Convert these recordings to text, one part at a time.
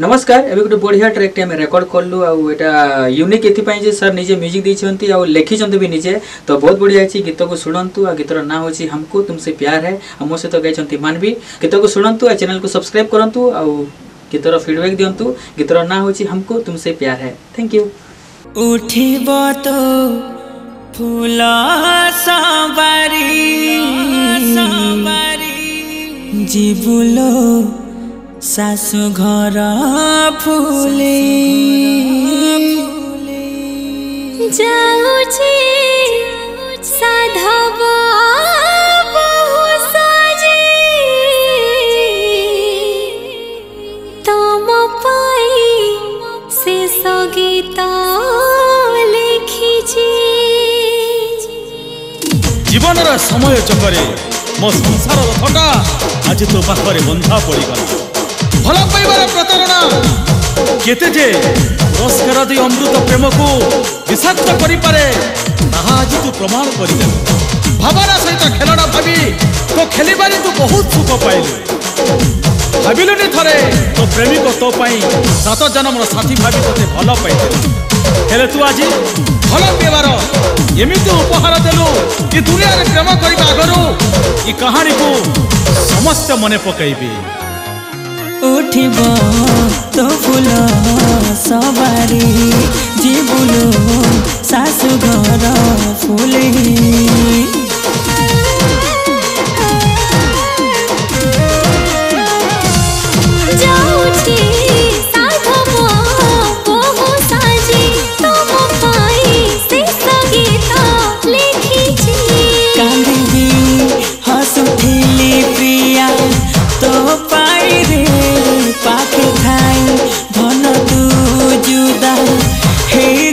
नमस्कार एवं गोटे बढ़िया ट्रैक टे रेकर्ड कलु आईटा यूनिक ये सर निजे म्यूजिक आउ लिखिं भी निजे तो बहुत बढ़िया अच्छी गीत को शुणु आ गीतर ना हूँ हमको तुमसे प्यार है और मो सहित गाय मानवी गीत को शुणु आ चेल को सब्सक्राइब करूँ आ गीतर फिडबैक् दिंतु गीतर ना हूँ हमको तुमसे प्यार है थैंक यू उठ तो फुला सासु घर फुले जाउँछे साधव तम पाई से सगीत ଲେଖିଛି ଜୀବନର ସମୟ ଚକରେ ମୋ ସଂସାରର ଭଲ ପାଇବାର ପ୍ରତାରଣା କେତେ ଯେ ପୁରସ୍କାର ଦେଇ ଅମୃତ ପ୍ରେମକୁ ବିଷାକ୍ତ କରିପାରେ ତାହା ଆଜି ତୁ ପ୍ରମାଣ କରିଦେଲୁ ଭାବନା ସହିତ ଖେଳଣା ଭାବି ତୋ ଖେଳିବାରେ ତୁ ବହୁତ ସୁଖ ପାଇଲୁ ଭାବିଲୁନି ଥରେ ତୋ ପ୍ରେମିକ ତୋ ପାଇଁ ସାତ ଜନ୍ମର ସାଥୀ ଭାବି ତୋତେ ଭଲ ପାଇଦେଲୁ ହେଲେ ତୁ ଆଜି ଭଲ ପାଇବାର ଏମିତି ଉପହାର ଦେଲୁ ଏ ଦୁନିଆରେ ପ୍ରେମ କରିବା ଆଗରୁ ଏ କାହାଣୀକୁ ସମସ୍ତେ ମନେ ପକାଇବି उठब तो फूल सवारी जीवन सासु घर फुले Hey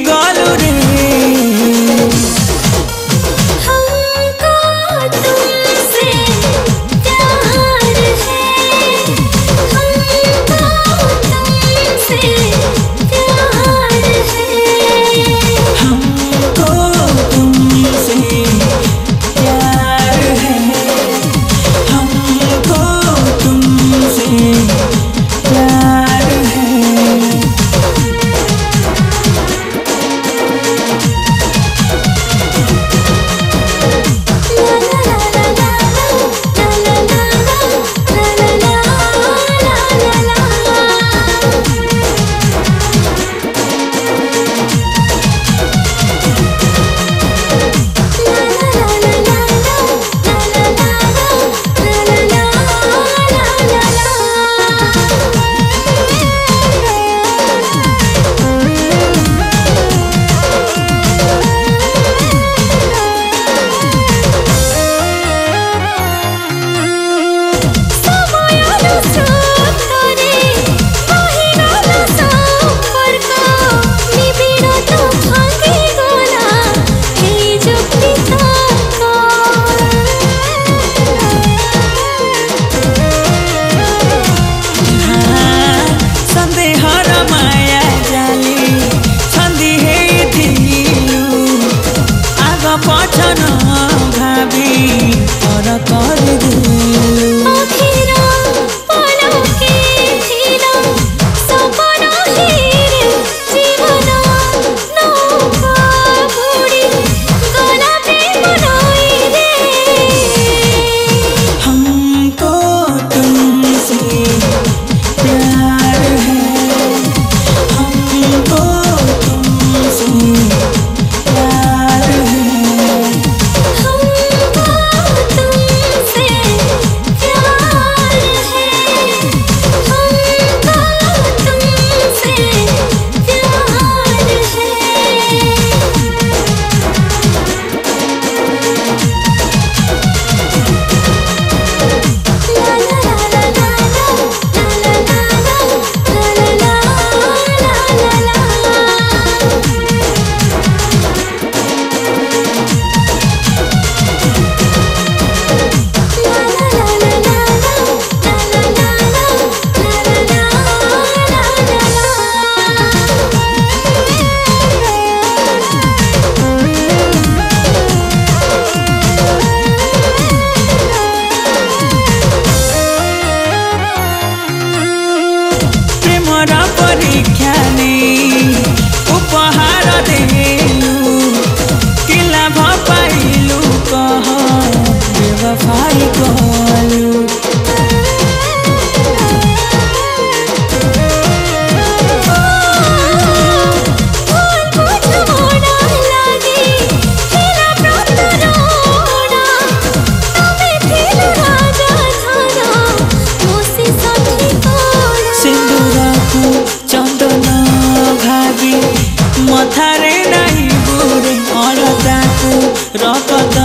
ମଥାରେ ନାହିଁ ବୁରେ ଅଳତାକୁ ରକତ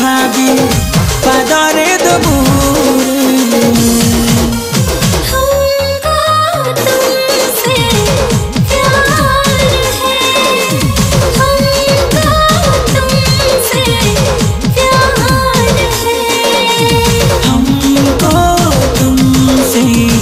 ଭାବି ପାଦରେ ଦବୁ हमको तुमसे